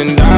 and I.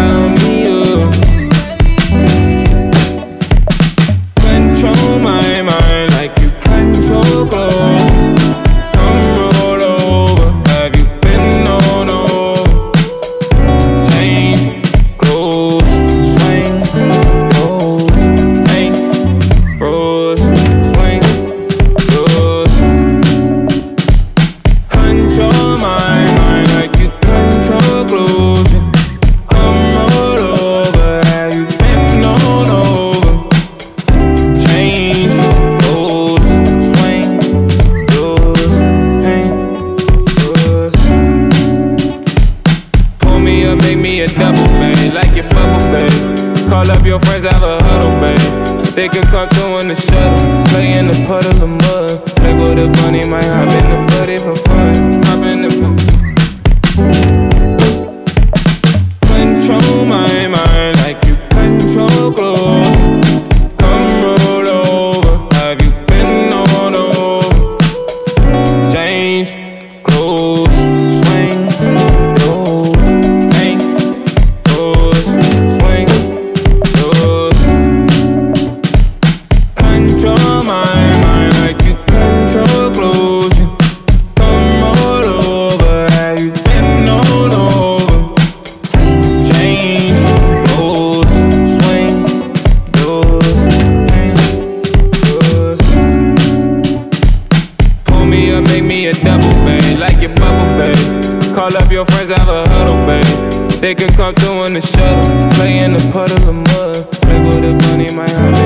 double, babe, like your bubble, babe. Call up your friends, have a huddle, babe. They could come through in the shuttle, play in the puddle of mud. Play with the bunny, might hop in the buddy for fun. Hop in the Control my mind like you control clothes. Come make me a double, babe, like your bubble, babe. Call up your friends, have a huddle, babe. They could come through in the shuttle, play in the puddle of mud. Play with the bunny, might hop